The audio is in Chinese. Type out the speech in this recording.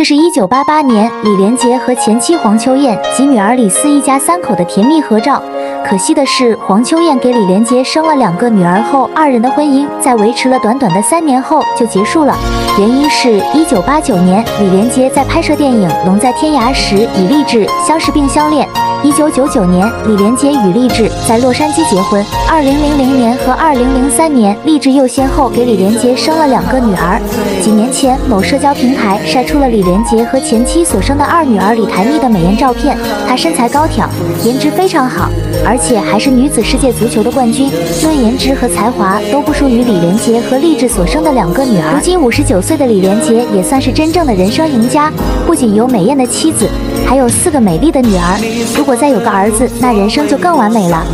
这是一九八八年李连杰和前妻黄秋燕及女儿李四一家三口的甜蜜合照。可惜的是，黄秋燕给李连杰生了两个女儿后，二人的婚姻在维持了短短的三年后就结束了。原因是一九八九年，李连杰在拍摄电影《龙在天涯》时以励志相识并相恋。一九九九年，李连杰与励志在洛杉矶结婚。二零零零年和二零零三年，励志又先后给李连杰生了两个女儿。几年前，某社交平台晒出了李连杰和前妻所生的二女儿李台蜜的美颜照片。她身材高挑，颜值非常好，而且还是女子世界足球的冠军。论颜值和才华，都不输于李连杰和励志所生的两个女儿。如今五十九岁的李连杰也算是真正的人生赢家，不仅有美艳的妻子，还有四个美丽的女儿。如果再有个儿子，那人生就更完美了。